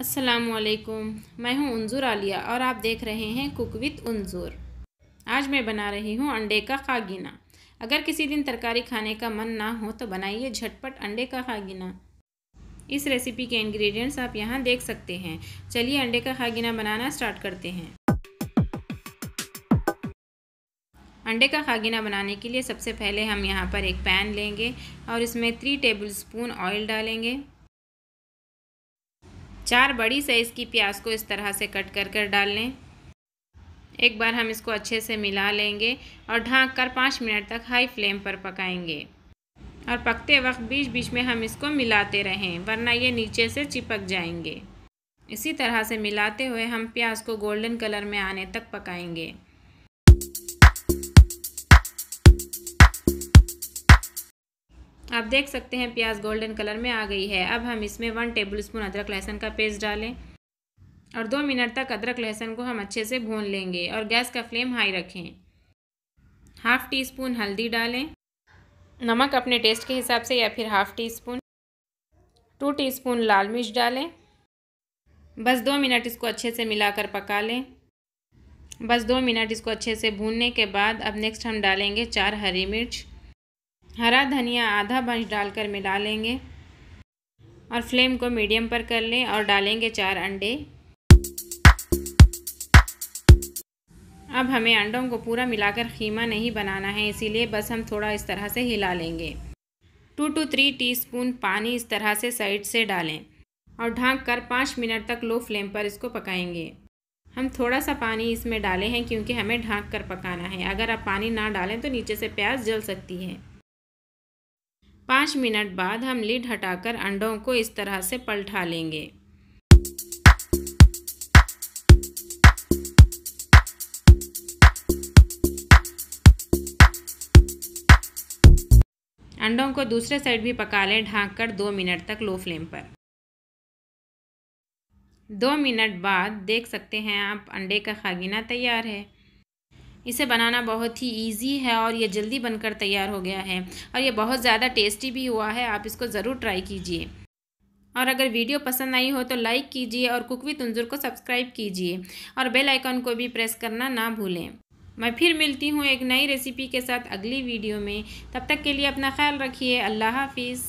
असलकुम मैं हूँ उनजुर आलिया और आप देख रहे हैं कुक विथ उनजुर आज मैं बना रही हूँ अंडे का खागिना। अगर किसी दिन तरकारी खाने का मन ना हो तो बनाइए झटपट अंडे का खागीना। इस रेसिपी के इंग्रेडिएंट्स आप यहाँ देख सकते हैं। चलिए अंडे का खागिना बनाना स्टार्ट करते हैं। अंडे का खागिना बनाने के लिए सबसे पहले हम यहाँ पर एक पैन लेंगे और इसमें थ्री टेबल स्पून ऑयल डालेंगे। चार बड़ी साइज़ की प्याज को इस तरह से कट कर कर डाल लें। एक बार हम इसको अच्छे से मिला लेंगे और ढाँक कर पाँच मिनट तक हाई फ्लेम पर पकाएँगे। और पकते वक्त बीच बीच में हम इसको मिलाते रहें, वरना ये नीचे से चिपक जाएँगे। इसी तरह से मिलाते हुए हम प्याज को गोल्डन कलर में आने तक पकाएँगे। आप देख सकते हैं प्याज गोल्डन कलर में आ गई है। अब हम इसमें वन टेबल स्पून अदरक लहसुन का पेस्ट डालें और दो मिनट तक अदरक लहसुन को हम अच्छे से भून लेंगे और गैस का फ्लेम हाई रखें। हाफ़ टी स्पून हल्दी डालें। नमक अपने टेस्ट के हिसाब से या फिर half teaspoon two teaspoon लाल मिर्च डालें। बस दो मिनट इसको अच्छे से मिलाकर पका लें। बस दो मिनट इसको अच्छे से भूनने के बाद अब नेक्स्ट हम डालेंगे चार हरी मिर्च। हरा धनिया आधा बंच डालकर मिला लेंगे और फ्लेम को मीडियम पर कर लें और डालेंगे चार अंडे। अब हमें अंडों को पूरा मिलाकर खीमा नहीं बनाना है, इसीलिए बस हम थोड़ा इस तरह से हिला लेंगे। टू टू थ्री टीस्पून पानी इस तरह से साइड से डालें और ढाँक कर पाँच मिनट तक लो फ्लेम पर इसको पकाएँगे। हम थोड़ा सा पानी इसमें डाले हैं क्योंकि हमें ढाँक कर पकाना है। अगर आप पानी ना डालें तो नीचे से प्याज जल सकती है। पाँच मिनट बाद हम लीड हटाकर अंडों को इस तरह से पलटा लेंगे। अंडों को दूसरे साइड भी पका लें ढाँक कर दो मिनट तक लो फ्लेम पर। दो मिनट बाद देख सकते हैं आप अंडे का खागिना तैयार है। इसे बनाना बहुत ही इजी है और ये जल्दी बनकर तैयार हो गया है। और ये बहुत ज़्यादा टेस्टी भी हुआ है, आप इसको ज़रूर ट्राई कीजिए। और अगर वीडियो पसंद आई हो तो लाइक कीजिए और कुक विथ उंजुर को सब्सक्राइब कीजिए। और बेल आइकन को भी प्रेस करना ना भूलें। मैं फिर मिलती हूँ एक नई रेसिपी के साथ अगली वीडियो में। तब तक के लिए अपना ख्याल रखिए। अल्लाह हाफिज़।